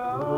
Oh.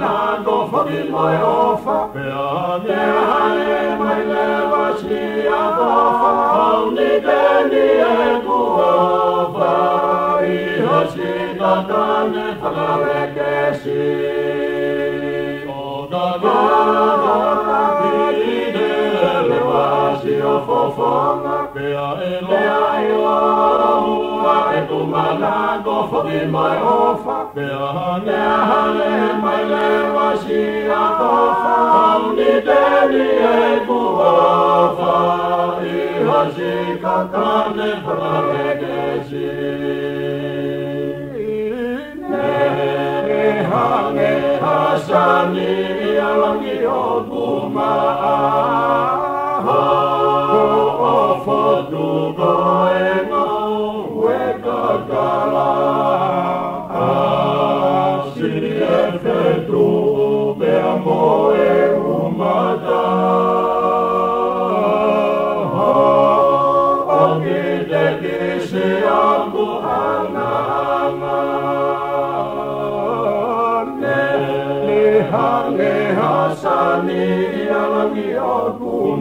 e Ko foki mai ofa Pea ne e mai lewa si a fofa Au ni te ni e kuofa Iho si katane whakare ke si O ki te lewa si a fofona Pea e loa e tu go foki mai ofa. Pe ahane mai le wasi a tofa Au ni te ni e ku ofa I hasi ka kane whakare ke si Ne hane hasani i alangi o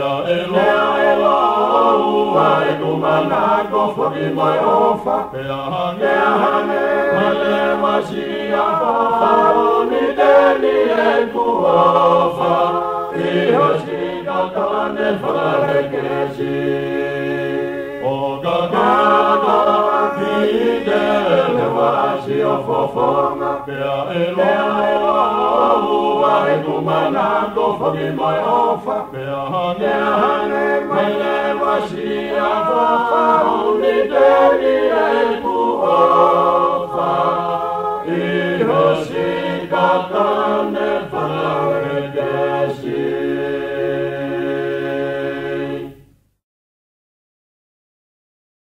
ho ha o fotu goenga ue kakala asi e fetu pe amo umata ha o ki te kisi aku ana ana o kakaka ki te lewasi o fofona pea loa loa ua kumana ko foki mai ofa. Pea hane hane male masi a fofa o ni te ni e kuofa i hosi ka kane whakare ke si fofona pea e loa e kumana ko foki mai ofa pea hane hane mai le wasi a fofa o